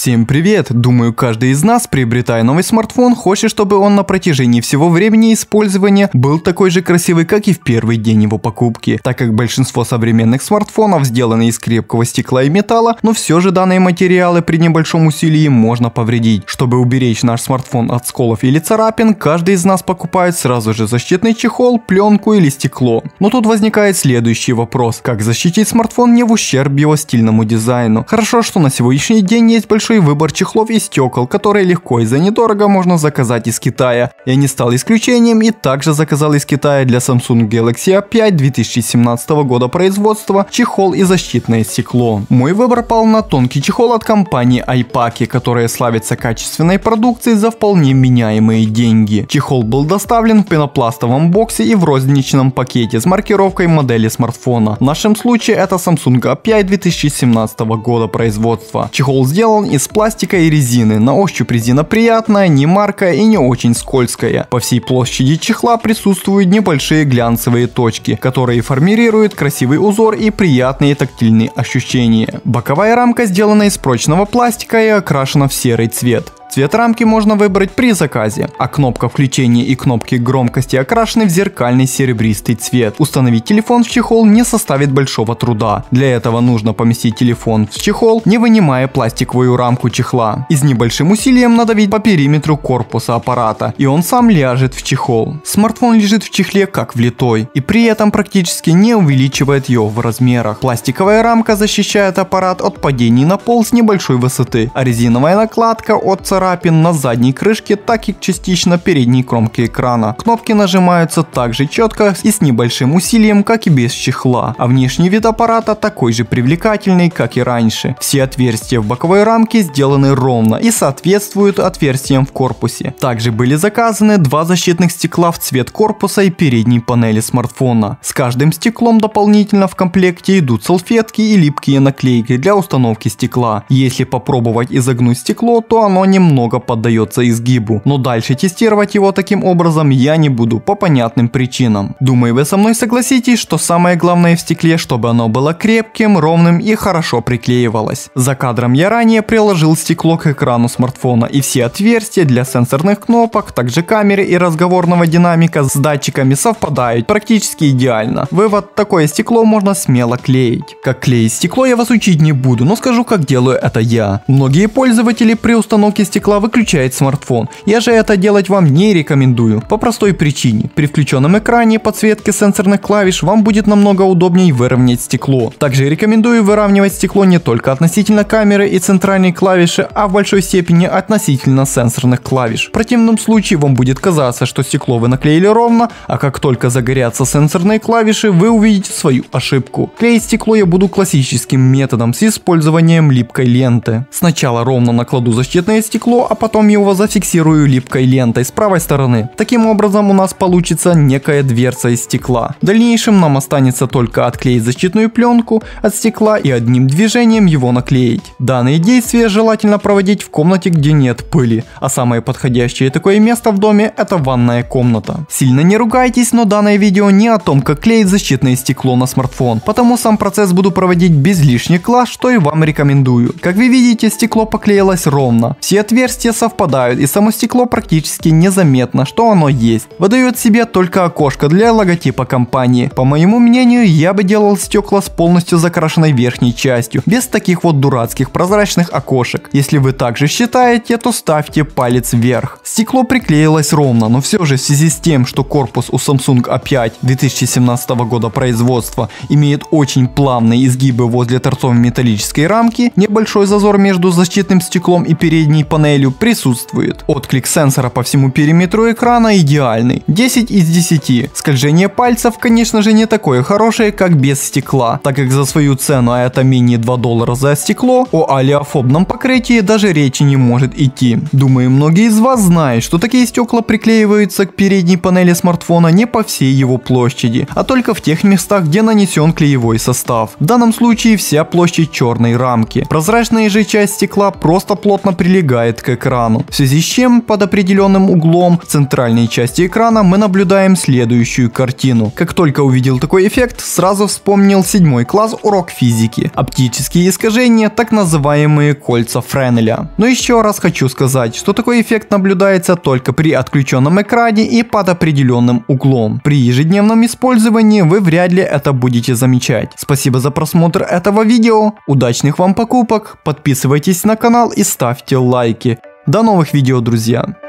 Всем привет! Думаю, каждый из нас, приобретая новый смартфон, хочет, чтобы он на протяжении всего времени использования был такой же красивый, как и в первый день его покупки. Так как большинство современных смартфонов сделаны из крепкого стекла и металла, но все же данные материалы при небольшом усилии можно повредить. Чтобы уберечь наш смартфон от сколов или царапин, каждый из нас покупает сразу же защитный чехол, пленку или стекло. Но тут возникает следующий вопрос. Как защитить смартфон не в ущерб его стильному дизайну? Хорошо, что на сегодняшний день есть большой большой выбор чехлов и стекол, которые легко и за недорого можно заказать из Китая. Я не стал исключением и также заказал из Китая для Samsung Galaxy A5 2017 года производства чехол и защитное стекло. Мой выбор пал на тонкий чехол от компании iPaki, которая славится качественной продукцией за вполне меняемые деньги. Чехол был доставлен в пенопластовом боксе и в розничном пакете с маркировкой модели смартфона. В нашем случае это Samsung A5 2017 года производства. Чехол сделан из пластика и резины. На ощупь резина приятная, не маркая и не очень скользкая. По всей площади чехла присутствуют небольшие глянцевые точки, которые формируют красивый узор и приятные тактильные ощущения. Боковая рамка сделана из прочного пластика и окрашена в серый цвет. Цвет рамки можно выбрать при заказе, а кнопка включения и кнопки громкости окрашены в зеркальный серебристый цвет. Установить телефон в чехол не составит большого труда. Для этого нужно поместить телефон в чехол, не вынимая пластиковую рамку чехла. И с небольшим усилием надавить по периметру корпуса аппарата, и он сам ляжет в чехол. Смартфон лежит в чехле как влитой, и при этом практически не увеличивает ее в размерах. Пластиковая рамка защищает аппарат от падений на пол с небольшой высоты, а резиновая накладка от царапин на задней крышке, так и частично передней кромке экрана. Кнопки нажимаются так же четко и с небольшим усилием, как и без чехла, а внешний вид аппарата такой же привлекательный, как и раньше. Все отверстия в боковой рамке сделаны ровно и соответствуют отверстиям в корпусе. Также были заказаны два защитных стекла в цвет корпуса и передней панели смартфона. С каждым стеклом дополнительно в комплекте идут салфетки и липкие наклейки для установки стекла. Если попробовать изогнуть стекло, то оно немного немного поддается изгибу, но дальше тестировать его таким образом я не буду по понятным причинам. Думаю вы со мной согласитесь, что самое главное в стекле, чтобы оно было крепким, ровным и хорошо приклеивалось. За кадром я ранее приложил стекло к экрану смартфона и все отверстия для сенсорных кнопок, также камеры и разговорного динамика с датчиками совпадают практически идеально. Вывод, такое стекло можно смело клеить. Как клеить стекло я вас учить не буду, но скажу как делаю это я. Многие пользователи при установке стекла стекла выключает смартфон. Я же это делать вам не рекомендую. По простой причине. При включенном экране подсветки сенсорных клавиш вам будет намного удобнее выровнять стекло. Также рекомендую выравнивать стекло не только относительно камеры и центральной клавиши, а в большой степени относительно сенсорных клавиш. В противном случае вам будет казаться, что стекло вы наклеили ровно, а как только загорятся сенсорные клавиши, вы увидите свою ошибку. Клеить стекло я буду классическим методом с использованием липкой ленты. Сначала ровно накладу защитное стекло, стекло, а потом его зафиксирую липкой лентой с правой стороны. Таким образом у нас получится некая дверца из стекла. В дальнейшем нам останется только отклеить защитную пленку от стекла и одним движением его наклеить. Данные действия желательно проводить в комнате, где нет пыли, а самое подходящее такое место в доме это ванная комната. Сильно не ругайтесь, но данное видео не о том, как клеить защитное стекло на смартфон, потому сам процесс буду проводить без лишних глаз, что и вам рекомендую. Как вы видите, стекло поклеилось ровно. Все отверстия отверстия совпадают и само стекло практически незаметно, что оно есть. Выдает себе только окошко для логотипа компании. По моему мнению, я бы делал стекла с полностью закрашенной верхней частью, без таких вот дурацких прозрачных окошек. Если вы также считаете, то ставьте палец вверх. Стекло приклеилось ровно, но все же в связи с тем, что корпус у Samsung A5 2017 года производства имеет очень плавные изгибы возле торцовой металлической рамки, небольшой зазор между защитным стеклом и передней панелью панелью присутствует. Отклик сенсора по всему периметру экрана идеальный. 10 из 10. Скольжение пальцев, конечно же, не такое хорошее, как без стекла, так как за свою цену, а это менее 2 доллара за стекло, о алиофобном покрытии даже речи не может идти. Думаю, многие из вас знают, что такие стекла приклеиваются к передней панели смартфона не по всей его площади, а только в тех местах, где нанесен клеевой состав. В данном случае вся площадь черной рамки. Прозрачная же часть стекла просто плотно прилегает к экрану. В связи с чем под определенным углом в центральной части экрана мы наблюдаем следующую картину. Как только увидел такой эффект, сразу вспомнил седьмой класс урок физики. Оптические искажения, так называемые кольца Френеля. Но еще раз хочу сказать, что такой эффект наблюдается только при отключенном экране и под определенным углом. При ежедневном использовании вы вряд ли это будете замечать. Спасибо за просмотр этого видео, удачных вам покупок, подписывайтесь на канал и ставьте лайки. До новых видео, друзья!